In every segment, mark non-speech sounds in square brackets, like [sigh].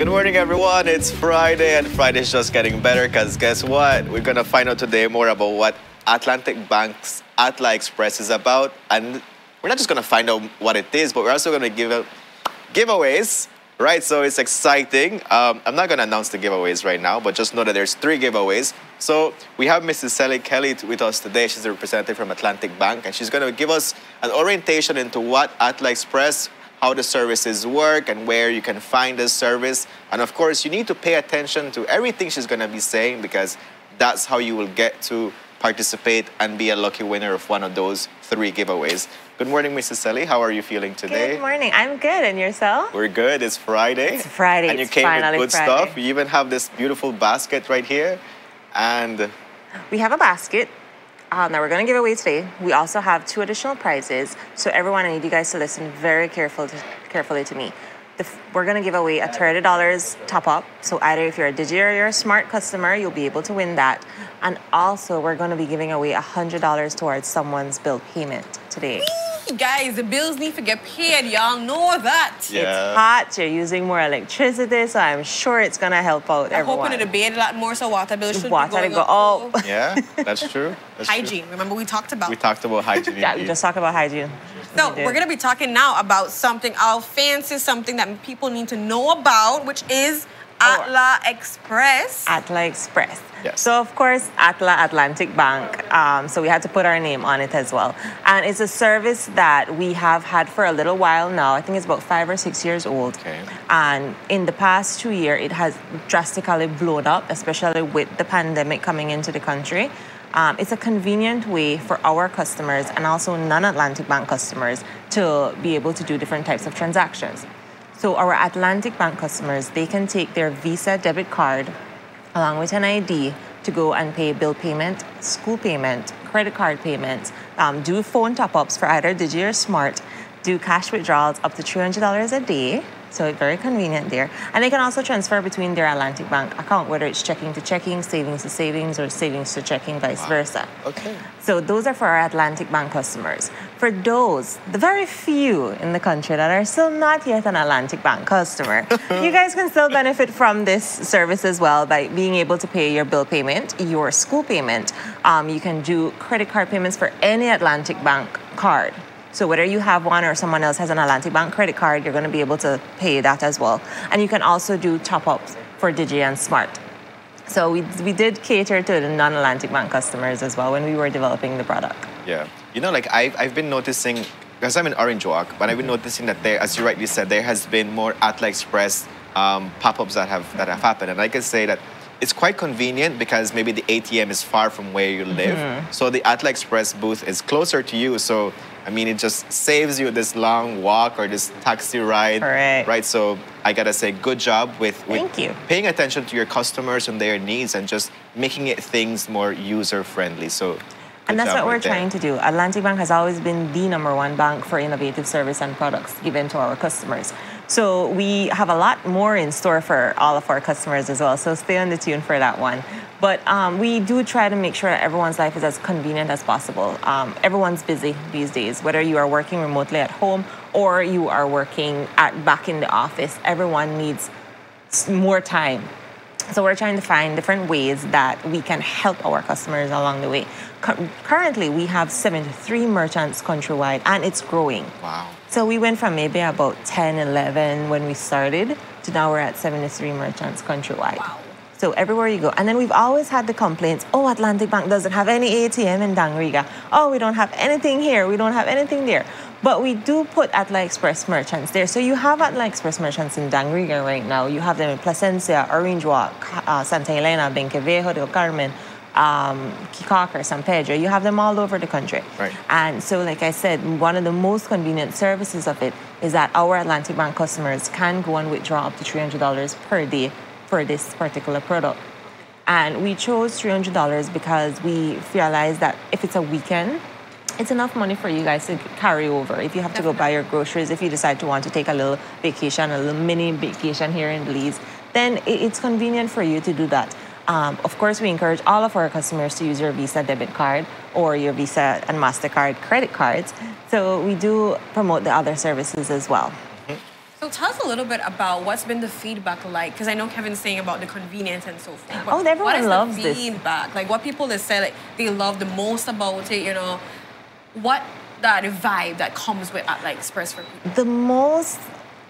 Good morning, everyone. It's Friday, and Friday's just getting better because guess what? We're going to find out today more about what Atlantic Bank's Atla Express is about. And we're not just going to find out what it is, but we're also going to give out giveaways, right? So it's exciting. Um, I'm not going to announce the giveaways right now, but just know that there's three giveaways. So we have Mrs. Sally Kelly with us today. She's a representative from Atlantic Bank, and she's going to give us an orientation into what Atla Express, how the services work, and where you can find the service. And of course, you need to pay attention to everything she's going to be saying because that's how you will get to participate and be a lucky winner of one of those three giveaways. Good morning, Mrs. Sally. How are you feeling today? Good morning. I'm good. And yourself? We're good. It's Friday. It's Friday. And you It's came with good Friday. stuff. You even have this beautiful basket right here. And We have a basket um, that we're going to give away today. We also have two additional prizes. So everyone, I need you guys to listen very careful to, carefully to me. The, we're going to give away a $30 top up. So either if you're a Digi or you're a smart customer, you'll be able to win that. And also, we're going to be giving away $100 towards someone's bill payment today. Guys, the bills need to get paid. Y'all know that. Yeah. It's hot, you're using more electricity, so I'm sure it's going to help out I'm everyone. hoping to debate a lot more so water bill should Water be to going go up. up. yeah, that's true. That's true. Hygiene. Remember we talked about. We talked about hygiene. Yeah, we just talked about hygiene. so we we're gonna be talking now about something all fancy, something that people need to know about, which is Oh. Atla Express. Atla Express. Yes. So of course, Atla Atlantic Bank. Um, so we had to put our name on it as well. And it's a service that we have had for a little while now. I think it's about five or six years old. Okay. And in the past two years, it has drastically blown up, especially with the pandemic coming into the country. Um, it's a convenient way for our customers and also non-Atlantic Bank customers to be able to do different types of transactions. So our Atlantic Bank customers, they can take their Visa debit card along with an ID to go and pay bill payment, school payment, credit card payments, um, do phone top-ups for either Digi or Smart, do cash withdrawals up to $300 a day. So it's very convenient there. And they can also transfer between their Atlantic Bank account, whether it's checking to checking, savings to savings, or savings to checking, vice versa. Okay. So those are for our Atlantic Bank customers. For those, the very few in the country that are still not yet an Atlantic Bank customer, [laughs] you guys can still benefit from this service as well by being able to pay your bill payment, your school payment. Um, you can do credit card payments for any Atlantic Bank card. So whether you have one or someone else has an Atlantic Bank credit card, you're going to be able to pay that as well. And you can also do top-ups for Digi and Smart. So we, we did cater to the non-Atlantic Bank customers as well when we were developing the product. Yeah. You know, like I've, I've been noticing, because I'm in Orange Walk, but I've been noticing that there, as you rightly said, there has been more Atla Express um, pop-ups that have, that have happened. And I can say that it's quite convenient because maybe the ATM is far from where you live. Mm-hmm. So the Atla Express booth is closer to you. So, I mean, it just saves you this long walk or this taxi ride. Correct. Right? So I gotta say, good job with, with paying attention to your customers and their needs and just making it things more user-friendly. So And that's what we're there. trying to do. Atlantic Bank has always been the number one bank for innovative service and products given to our customers. So we have a lot more in store for all of our customers as well. So stay on the tune for that one. But um, we do try to make sure that everyone's life is as convenient as possible. Um, everyone's busy these days, whether you are working remotely at home or you are working at back in the office. Everyone needs more time so we're trying to find different ways that we can help our customers along the way. Cu- currently, we have 73 merchants countrywide, and it's growing. Wow. So we went from maybe about 10, 11 when we started to now we're at 73 merchants countrywide. Wow. So everywhere you go. And then we've always had the complaints, oh, Atlantic Bank doesn't have any ATM in Dangriga. Oh, we don't have anything here. We don't have anything there. But we do put Atla Express merchants there. So you have Atla Express merchants in Dangriga right now. You have them in Placencia, Orange Walk, uh, Santa Elena, Benque Viejo del Carmen, um, Caye Caulker, San Pedro. You have them all over the country. Right. And so, like I said, one of the most convenient services of it is that our Atlantic Bank customers can go and withdraw up to $300 per day for this particular product. And we chose $300 because we realized that if it's a weekend, it's enough money for you guys to carry over. If you have to go buy your groceries, if you decide to want to take a little vacation, a little mini vacation here in Belize, then it's convenient for you to do that. Um, of course, we encourage all of our customers to use your Visa debit card or your Visa and MasterCard credit cards. So we do promote the other services as well. So tell us a little bit about what's been the feedback like, because I know Kevin's saying about the convenience and so forth. Oh, everyone what is loves the this. feedback? Like what people they say like they love the most about it, you know, what that vibe that comes with at like Express for people. The most,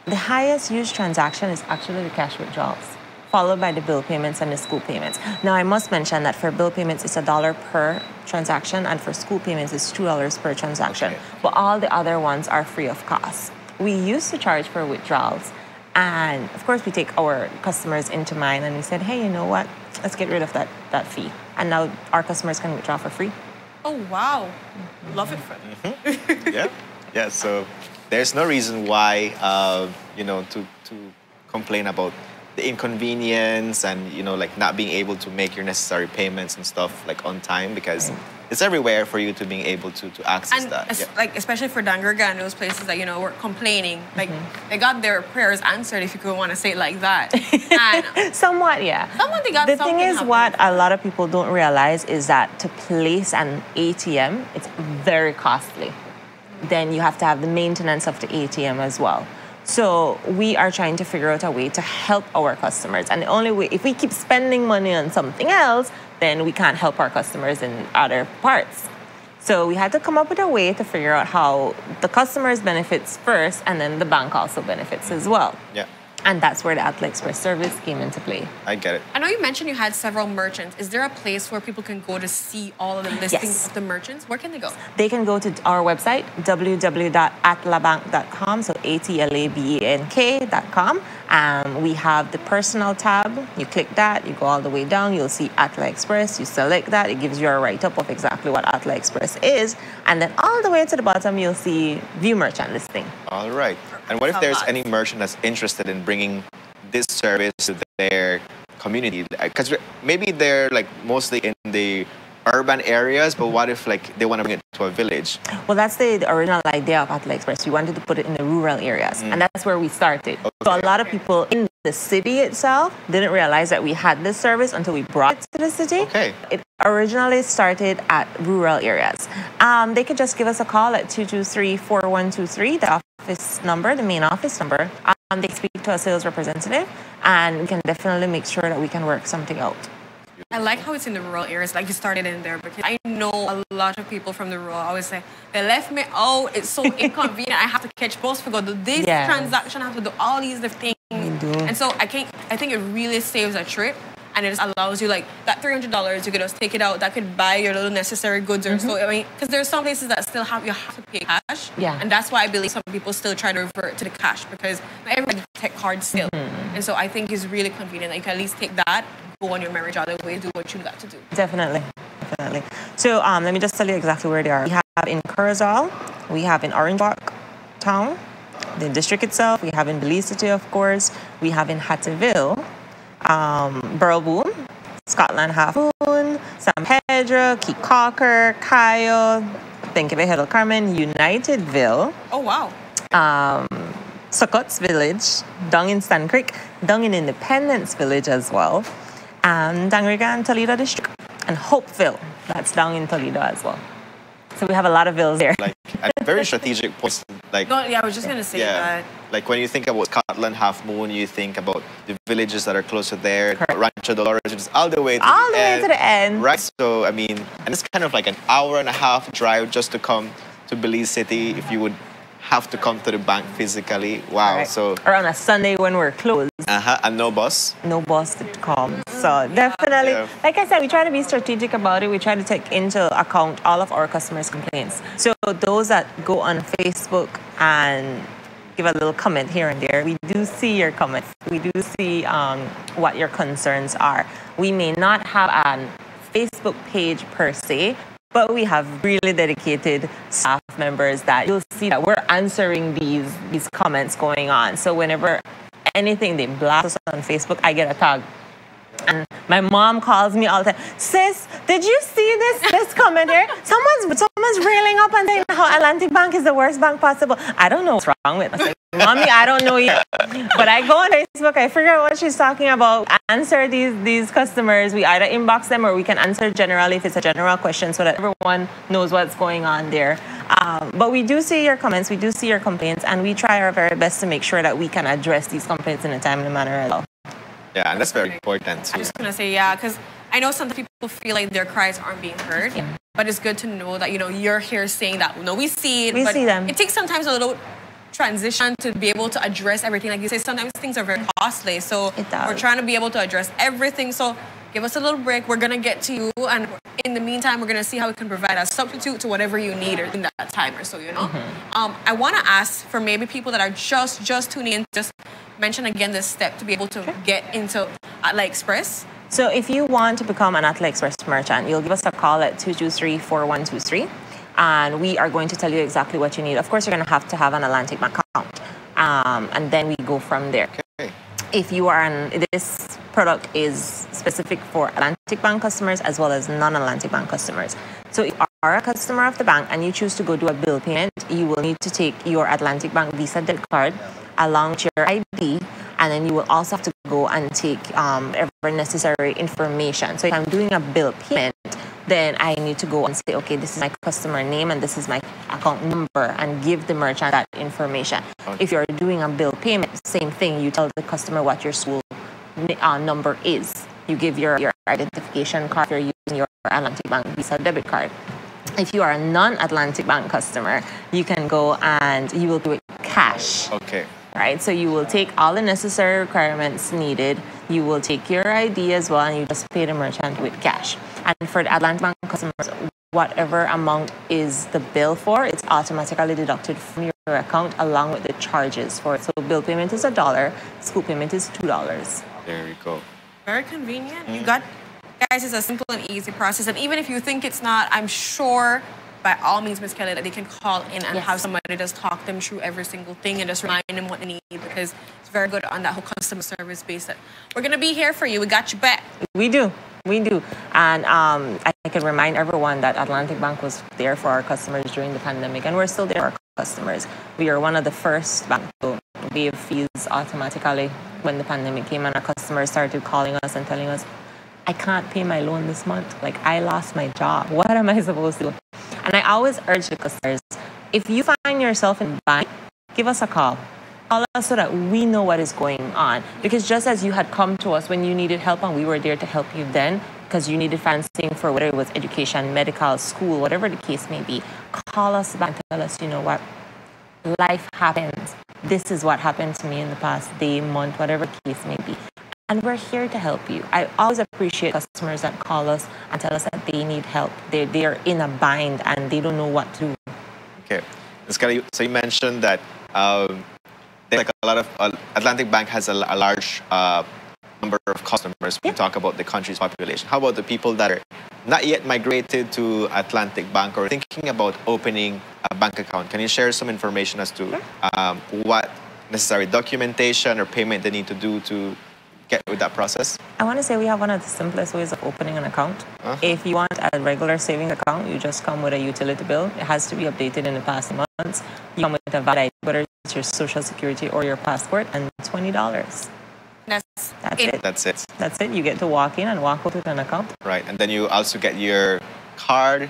the highest used transaction is actually the cash withdrawals, followed by the bill payments and the school payments. Now, I must mention that for bill payments, it's a dollar per transaction, and for school payments, it's two dollars per transaction. Okay. But all the other ones are free of cost. We used to charge for withdrawals, and of course, we take our customers into mind, and we said, hey, you know what? Let's get rid of that that fee, and now our customers can withdraw for free. Oh wow, love it for them. yeah, yeah. So there's no reason why uh, you know to to complain about the inconvenience and you know like not being able to make your necessary payments and stuff like on time because it's everywhere for you to being able to to access And that. es- Yeah. like especially for Dangriga and those places that you know were complaining, like Mm-hmm. they got their prayers answered, if you could want to say it like that. [laughs] and Somewhat, yeah. Somewhat they got the thing is, happening. what a lot of people don't realize is that to place an ATM, it's very costly. Then you have to have the maintenance of the ATM as well. So we are trying to figure out a way to help our customers. And the only way, if we keep spending money on something else, then we can't help our customers in other parts. So we had to come up with a way to figure out how the customers benefits first, and then the bank also benefits as well. yeah, And that's where the Atla Express service came into play. I get it. I know you mentioned you had several merchants. Is there a place where people can go to see all of the listings Yes. of the merchants? Where can they go? They can go to our website, www.atlabank.com, so A-T-L-A-B-A-N-K.com. Um, we have the personal tab. You click that, you go all the way down, you'll see Atla Express. You select that, it gives you a write-up of exactly what Atla Express is. And then all the way to the bottom, you'll see View Merchant Listing. All right. And what if That's a there's lot. any merchant that's interested in bringing this service to their community? Because maybe they're like mostly in the urban areas, but what if like they want to bring it to a village? Well, that's the, original idea of Atla Express. We wanted to put it in the rural areas, and that's where we started. So a lot of people in the city itself didn't realize that we had this service until we brought it to the city. Okay. It originally started at rural areas. Um, they could just give us a call at 223-4123, the office number, the main office number. Um, they speak to a sales representative, and we can definitely make sure that we can work something out. I like how it's in the rural areas, like you started in there, because I know a lot of people from the rural always say, they left me out, it's so [laughs] inconvenient, I have to catch bus for go do this Yes. transaction, I have to do all these different things. do. And so I can I think it really saves a trip and it just allows you like that three hundred dollars you could just take it out. That could buy your little necessary goods or so. Mm-hmm. I mean, because there's some places that still have you have to pay cash. Yeah. And that's why I believe some people still try to revert to the cash because everybody take cards still. Mm-hmm. And so I think it's really convenient that you can at least take that, go on your marriage other way, do what you got to do. Definitely, definitely. So um, let me just tell you exactly where they are. We have in Curacao, we have in Orange Town, the district itself. We have in Belize City, of course. We have in Hattieville, um, Burrell Boom, Scotland Half Moon, San Pedro, Caye Caulker, Cayo, think of it, Hill Carmen, Unitedville, Oh wow. Succotz Village, down in Stann Creek, down in Independence Village as well, and Dangriga and Toledo District, and Hopeville, that's down in Toledo as well. So we have a lot of villas there. Like at very strategic points, like No, yeah, I was just gonna say yeah, that. like when you think about Scotland Half Moon, you think about the villages that are closer there, Correct. Rancho Dolores, which is all the way to All the the way end, to the end. Right. So I mean, and it's kind of like an hour and a half drive just to come to Belize City if you would have to come to the bank physically. Wow. Right. So or on a Sunday when we're closed, uh-huh, and no bus. no bus to come. So definitely, Yeah. like I said, we try to be strategic about it. We try to take into account all of our customers' complaints. So those that go on Facebook and give a little comment here and there, we do see your comments. We do see um, what your concerns are. We may not have a Facebook page per se, but we have really dedicated staff members that you'll see that we're answering these these comments going on. So whenever anything they blast us on Facebook, I get a tag. And my mom calls me all the time, sis, did you see this this comment here? Someone's someone's railing up and saying how Atlantic Bank is the worst bank possible. I don't know what's wrong with us. Mommy, I don't know yet. But I go on Facebook, I figure out what she's talking about, answer these these customers. We either inbox them or we can answer generally if it's a general question so that everyone knows what's going on there. Um, but we do see your comments, we do see your complaints, and we try our very best to make sure that we can address these complaints in a timely manner as well. Yeah, and that's very important too. I'm just gonna say yeah, because I know some people feel like their cries aren't being heard, Yeah. but it's good to know that you know you're here saying that. No, we see it. We but see them. It takes sometimes a little transition to be able to address everything. Like you say, sometimes things are very costly, so It does. we're trying to be able to address everything. So give us a little break. We're gonna get to you, and in the meantime, we're gonna see how we can provide a substitute to whatever you need or in that time or so. You know. Mm-hmm. Um, I want to ask for maybe people that are just just tuning in, just mention again this step to be able to get into Atla Express. So if you want to become an Atla Express merchant, you'll give us a call at 223-4123 and we are going to tell you exactly what you need. Of course, you're going to have to have an Atlantic Bank account um, and then we go from there. Okay. If you are an, this product is specific for Atlantic Bank customers as well as non-Atlantic Bank customers. So if you are a customer of the bank and you choose to go do a bill payment, you will need to take your Atlantic Bank Visa debit card along with your ID, and then you will also have to go and take um, every necessary information. So if I'm doing a bill payment, then I need to go and say, okay, this is my customer name and this is my account number, and give the merchant that information. If you're doing a bill payment, same thing. You tell the customer what your school uh, number is. You give your, your identification card if you're using your Atlantic Bank Visa debit card. If you are a non-Atlantic Bank customer, you can go and you will do it cash Okay. right? So you will take all the necessary requirements needed. You will take your ID as well, and you just pay the merchant with cash. And for the Atlantic Bank customers, whatever amount is the bill for, it's automatically deducted from your account along with the charges for it. So bill payment is a dollar, school payment is two dollars. There we go. Very convenient. You mm. got, guys, it's a simple and easy process. And even if you think it's not, I'm sure by all means, Miss Kelly, that they can call in and Yes. have somebody just talk them through every single thing and just remind them what they need because it's very good on that whole customer service base. That we're gonna be here for you. We got you back. We do. We do. And um, I I can remind everyone that Atlantic Bank was there for our customers during the pandemic, and we're still there for our customers. We are one of the first banks to waive fees automatically when the pandemic came, and our customers started calling us and telling us, I can't pay my loan this month. Like, I lost my job. [laughs] What am I supposed to do? And I always urge the customers if you find yourself in bind, give us a call. Call us so that we know what is going on. Because just as you had come to us when you needed help and we were there to help you then, because you needed financing for whether it was education, medical, school, whatever the case may be, call us back and tell us, you know what, life happens. This is what happened to me in the past day, month, whatever the case may be. And we're here to help you. I always appreciate customers that call us and tell us that they need help. They're, they're in a bind and they don't know what to do. Okay. Kelly, so you mentioned that um, like a lot of uh, Atlantic Bank has a, a large uh, number of customers. We talk about the country's population. How about the people that are not yet migrated to Atlantic Bank or thinking about opening a bank account? Can you share some information as to um, what necessary documentation or payment they need to do to get with that process? I want to say we have one of the simplest ways of opening an account. Uh-huh. If you want a regular savings account, you just come with a utility bill. It has to be updated in the past months. You come with a valid whether it's your social security or your passport, and $20. That's, That's it. That's it, That's it. You get to walk in and walk out with an account. right? And then you also get your card.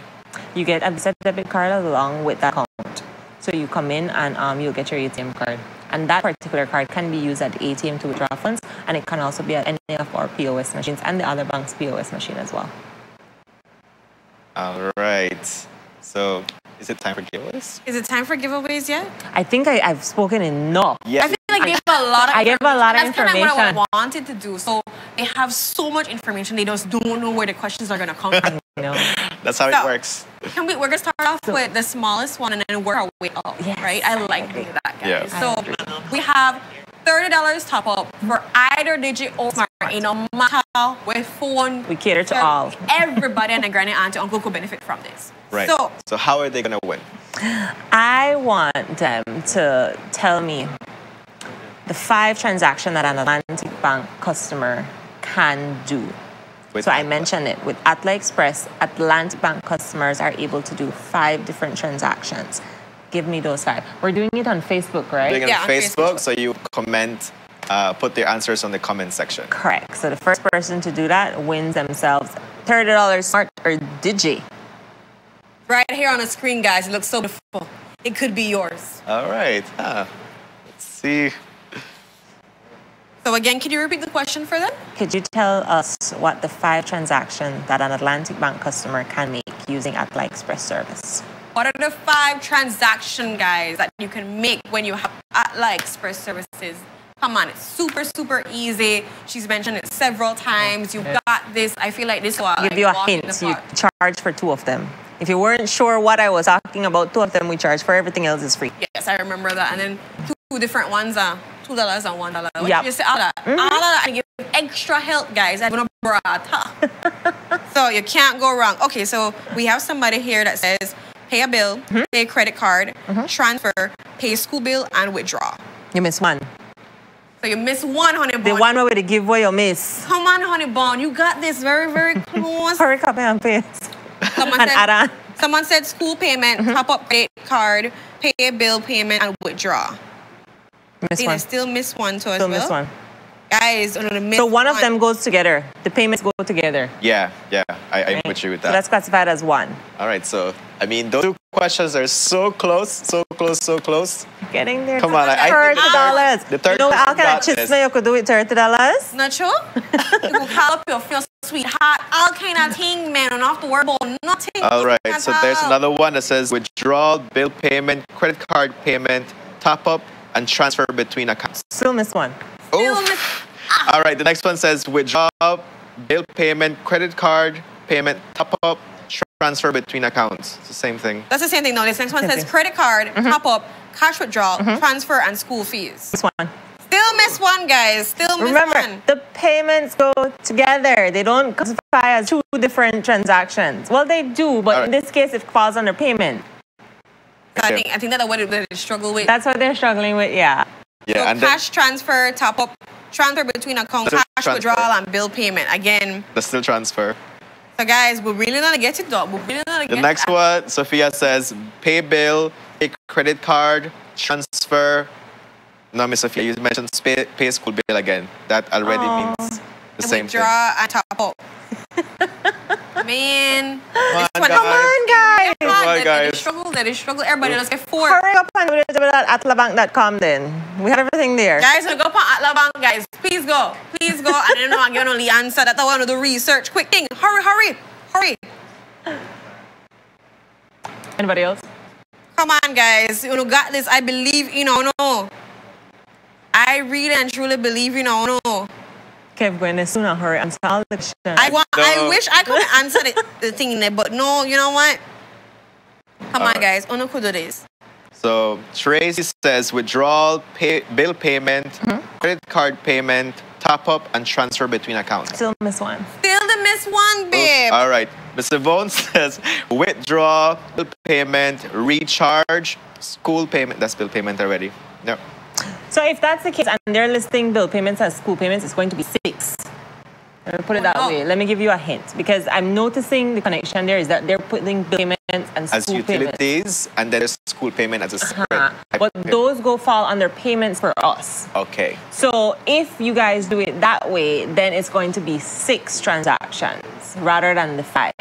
You get a Visa debit card along with that account. So you come in and um, you'll get your ATM card. And that particular card can be used at the ATM to withdraw funds, and it can also be at any of our POS machines and the other bank's POS machine as well. All right. So is it time for giveaways? is it time for giveaways yet? I think I, I've spoken enough. Yeah. I feel like they have a lot of I gave a lot of That's kind of what I wanted to do. So they have so much information, they just don't know where the questions are going to come from. You know, That's how it works. Can we, we're going to start off with the smallest one and then work our way up, Yes, right? I I like agree. doing that, guys. Yeah. So we have $30 top up for either Digi or smart, no matter what phone. We cater to So all. Everybody and their granny, auntie, uncle could benefit from this. Right. So so how are they gonna win? I want them to tell me the five transactions that an Atlantic Bank customer can do. With so I Atla. mentioned it with Atla Express, Atlantic Bank customers are able to do five different transactions. Give me those five. We're doing it on Facebook, right? Doing it Yeah, on on Facebook, Facebook. so you comment, uh, put their answers on the comment section. Correct. So the first person to do that wins themselves $30 smart or Digi. Right here on the screen, guys. It looks so beautiful. It could be yours. All right. Huh. Let's see. So again, can you repeat the question for them? Could you tell us what the five transactions that an Atlantic Bank customer can make using Atla Express service? What are the five transaction guys that you can make when you have Atla Express services? Come on, it's super, super easy. She's mentioned it several times. You've got this. I feel like this will I'll give you a hint. You charge for two of them. If you weren't sure what I was talking about, two of them we charge for. Everything else is free. Yes, I remember that. And then two different ones are two dollars and one dollar. Yep. You say all that. Mhm. All of that and give extra help, guys. I'm gonna [laughs] so you can't go wrong. Okay, so we have somebody here that says pay a bill, Mm-hmm. pay a credit card, transfer, pay school bill, and withdraw. You miss one. So you miss one, honey bun. The one where they give away you miss. Come on, honey bun. You got this very, very [laughs] close. Hurry, copy and paste. Someone And said, someone said school payment, Mm-hmm. top up credit card, pay a bill payment, and withdraw. Miss one. I still miss one too as Still well. miss one. Guys, I'm So one of them goes together. The payments go together. Yeah, yeah. I, I'm right? with you with So that. that's classified as one. All right. So, I mean, those two questions are so close, so close, so close. Getting there. Come on, I- I thirty think dollars. the third You know person how can I got chisme you could do it thirty dollars? Not [laughs] sure? you can call up your feel sweetheart, all kind of thing, man. Don't have to worry about nothing. All right. At So there's another one that says withdrawal, bill payment, credit card payment, top up, and transfer between accounts. Still miss one. Still Oh. miss- All right. The next one says withdrawal, bill payment, credit card payment, top up, transfer between accounts. It's the same thing. That's the same thing. No, this next one Same says thing. credit card, Mm-hmm. top up, cash withdrawal, transfer, and school fees. Miss one. Still miss one, guys. Still miss Remember, one. the payments go together. They don't classify as two different transactions. Well, they do, but All in this case, it falls under payment. So I think I think that's what they struggle with. That's what they're struggling with. Yeah. Yeah. so and cash transfer, top up, transfer between accounts, Still cash transfer. withdrawal, and bill payment. Again, the still transfer. so guys, we're really not going to get it though. We're really not The get next that. one, Sophia says pay bill, pay credit card, transfer. No, Miss Sophia, you mentioned pay, pay school bill again. That already Aw. means the And same thing. withdraw and top up. [laughs] Man, Come on, guys. Come on, guys. Come Come on, on, they, they struggle. They struggle. Everybody does get four. Hurry up and do it at atlabank.com then. We have everything there. Guys, so go on Atla Bank, guys. Please go. Please go. I don't know I'm giving the answer. That's one of the research. Quick thing. Hurry, hurry, hurry. Anybody else? Come on, guys. You know, got this. I believe, you know, no. I really and truly believe, you know, no. Kev going to soon hurry and solve the question. I want. I wish I could answer the, the thing there, but no. You know what? Come on, Alright. guys. Uno could do this. So Tracy says withdrawal, pay, bill payment, Mm-hmm. credit card payment, top up, and transfer between accounts. Still the miss one. Still the miss one, babe. All right. Mr. Vaughn [laughs] says withdraw, bill payment, recharge, school payment. That's bill payment already. No. So if that's the case and they're listing bill payments as school payments, it's going to be six. Let me put it Oh, that no. way. Let me give you a hint because I'm noticing the connection there is that they're putting bill payments and As school payments. utilities, and then there's school payment as a separate. Uh-huh. type But those go fall under payments for us. Okay. So if you guys do it that way, then it's going to be six transactions rather than the five.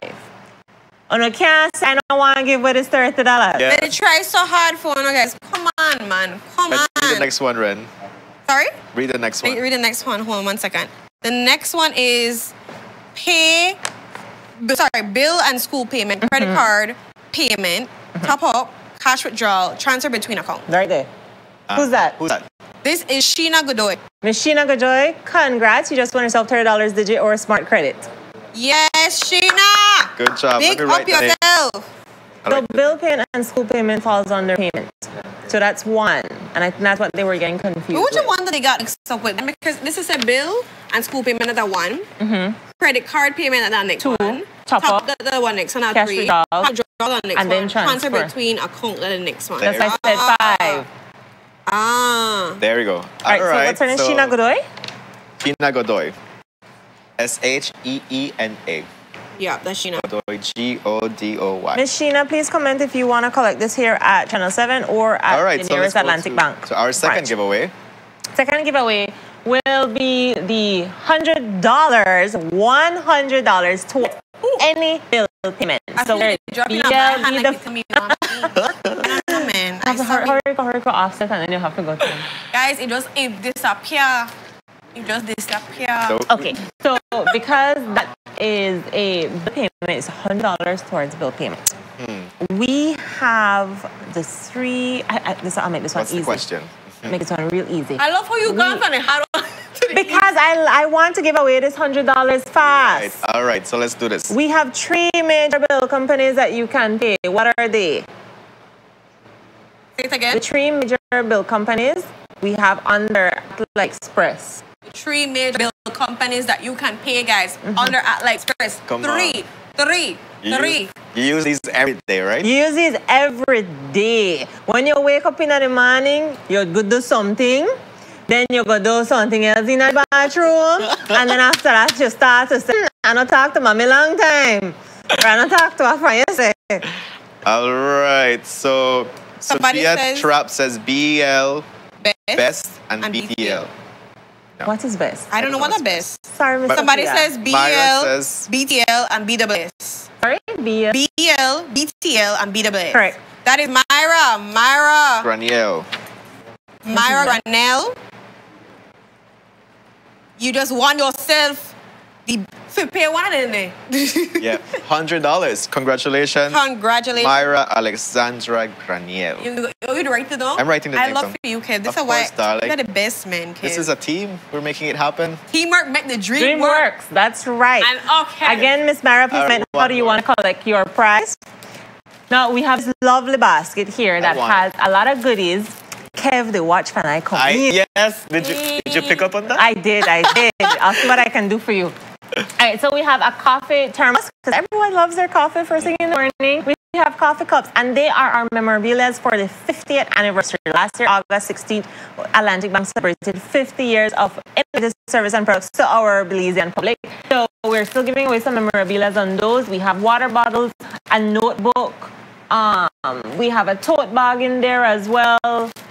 On a cast, I don't want to give away what is thirty dollars. Yeah. They try so hard for you, guys. Come on, man. Come Let's read the next one, Ren. Sorry. Read the next one. Read, read the next one. Hold on one second. The next one is pay, sorry, bill and school payment, credit Mm-hmm. card payment, top up, cash withdrawal, transfer between accounts. Right there. Uh, Who's that? Who's that? This is Sheena Godoy. Miss Sheena Godoy, congrats. You just won yourself $30 Digi or a smart credit. Yes, Sheena. Good job. Big Let me up the yourself. So right. bill payment and school payment falls under payment. So that's one. And I think that's what they were getting confused But which with. one that they got mixed up with? Because this is a bill and school payment at that one. Credit card payment at that next Two. one. Top up. that, that one next one. At Cash three. withdrawal. Withdrawal at the next And then one. transfer. between account at the next one. There That's why I said five. Ah. There we go. All right, so what's her name? so- Sheena Godoy? Sheena Godoy. S H E E N A. Yeah, that's Sheena. Godoy. G O D O Y. Miss Sheena, please comment if you want to collect this here at Channel 7 or at All right. the So let's nearest go Atlantic to, Bank. So our second branch. giveaway. Second giveaway will be the $100, $100 to any bill payment. I So feel like we're dropping on my hand like the you me you want me. I don't know, man. I Hurry, sorry. hurry, hurry, go offset and then you have to go to Guys, it just it disappear. It just disappear. So, Okay, so because that is a bill payment, it's hundred dollars towards bill payment. Hmm. We have the three. I, I, this I'll make this one what's easy. the question? Make this one real easy. I love how you We- gone from the hard one [laughs] to the Because I, I want to give away this hundred dollars Right. fast. All right. So let's do this. We have three major bill companies that you can pay. What are they? Say it again. The three major bill companies we have under Atla Express. Three major bill companies that you can pay, guys, mm-hmm. under Atla Express. Come three, three, You three. use, you use these every day, right? You use these every day. When you wake up in the morning, you go do something. Then you go do something else in the bathroom. [laughs] and then after that, you start to say, I don't talk to mommy long time. Or I don't talk to her friend. You say, All right. So Somebody Sophia says- Trapp says BEL, Best, best, and, and BTL. What is best? I don't know what the best. Sorry, Miss Somebody Sophia. says Myra BL, says- BTL, and BWS. Sorry, B. BL, BTL, and BWS. Correct. That is Myra, Myra, Graniel. Myra Granell. You just want yourself the to pay one in there. [laughs] Yeah. $100. Congratulations. Congratulations. Myra Alexandra Graniel. You, you, you write it down? I'm writing the I names love down. you, kid. This Of is why course, darling. you're the best man, kid. This is a team. We're making it happen. teamwork make the dream, Dream work. works. That's right. And okay. Again, Miss Mara, please All right, how do you want to collect your prize? Now, we have this lovely basket here that has a lot of goodies. Kev, the watch fan I come I, yes. Did you, did you pick up on that? I did, I did. I'll see what I can do for you. All right, so we have a coffee thermos because everyone loves their coffee first thing in the morning. We have coffee cups, and they are our memorabilia for the 50th anniversary. Last year, August 16th, Atlantic Bank celebrated 50 years of innovative service and products to our Belizean public. So we're still giving away some memorabilia on those. We have water bottles, a notebook. Um, we have a tote bag in there as well.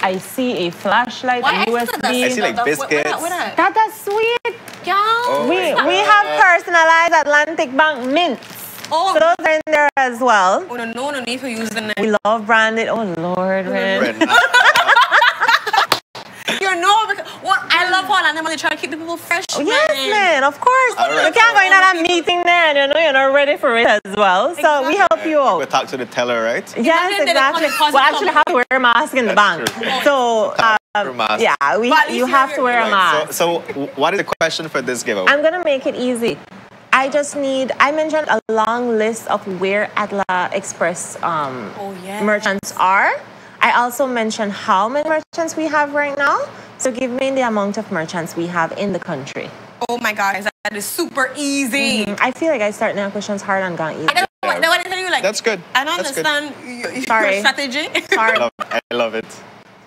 I see a flashlight, Why a I USB. I see, like, that- what- what- biscuits. what that? That, that's sweet. Yeah. Oh We, we have personalized Atlantic Bank mints. Oh, So those are in there as well. oh, no, no, no need for using We love branded. Oh Lord, Ren. [laughs] [laughs] Ren, You know, because, what I love all and them, they try to keep the people fresh. Oh, yes, man, of course. All right. You can't go in at a meeting there and you know you're not ready for it as well. So we help you out. We'll talk to the teller, right? Yes, exactly. it comes Well, actually, have to wear a mask in the bank. True. So, Wear um, mask. yeah, we, you have to wear a mask. So, so what is the question for this giveaway? I'm gonna make it easy. I just need. I mentioned a long list of where Atla Express um, Oh, yes. merchants are. I also mentioned how many merchants we have right now. So give me the amount of merchants we have in the country. Oh my God, that is super easy. I feel like I start now questions hard and gone easy. I don't know what they want to tell you, like, That's good. I don't That's good. understand your, your Sorry. strategy. I love, I love it.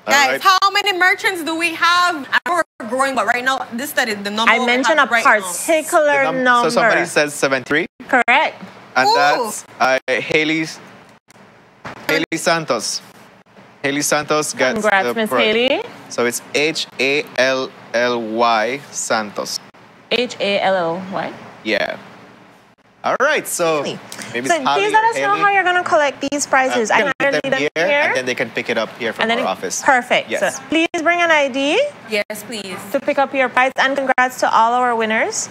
All Guys, right. how many merchants do we have? I know we're growing, but right now, this study, the number I mentioned a right particular num- number. So somebody says 73, Correct. and Ooh. that's uh, Haley, Haley Santos. Haley Santos gets Congrats, the Miss prize. Haley. So it's H A L L Y Santos. H A L L Y. Yeah. All right. So maybe So it's please let or us know how you're gonna collect these prizes. Uh, I we can can either leave them them here, here, and then they can pick it up here from and then our it- office. Perfect. Yes. So please bring an ID Yes, please. to pick up your prize, and congrats to all our winners.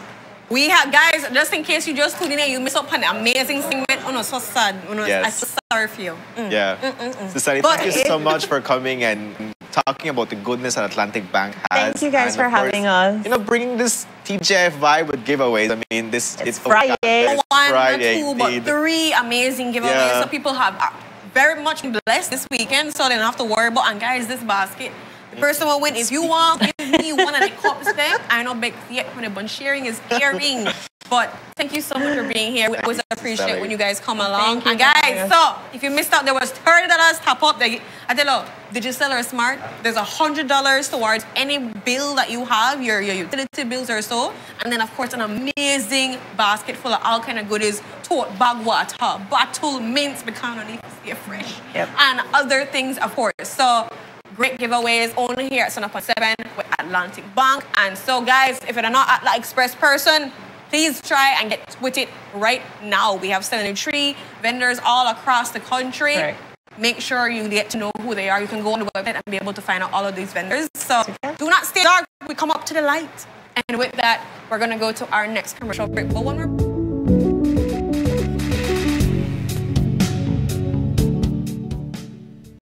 We have, guys, just in case you just tuned in and you miss up on the amazing segment, oh no, so sad. Oh no, Yes. I'm so sorry for you. Mm. Yeah. Society, But thank you so much for coming and talking about the goodness that Atlantic Bank has. Thank you guys for of course, having us. You know, bringing this TGF vibe with giveaways. I mean, this It's my God, Friday. it's One, Friday, not two, but three amazing giveaways. Yeah. So people have uh, very much blessed this weekend, so they don't have to worry about. And guys, this basket, the person will win. If you want, give me one of the cups then. I know big yet when the bunch sharing is caring. But thank you so much for being here. We always appreciate Sally. when you guys come along. Thank you, and guys, guys. so if you missed out, there was thirty dollars top up. They, I tell you, Digital or Smart, there's a hundred dollars towards any bill that you have, your your utility bills or so, and then of course an amazing basket full of all kind of goodies, tote bag water, bottle mints because I need to stay fresh, Yep. and other things of course. So. Great giveaways only here at Sun Up 7 with Atlantic Bank. And so, guys, if you're not Atla Express person, please try and get with it right now. We have 73 vendors all across the country. Right. Make sure you get to know who they are. You can go on the website and be able to find out all of these vendors. So do not stay dark. We come up to the light. And with that, we're going to go to our next commercial break. But when we're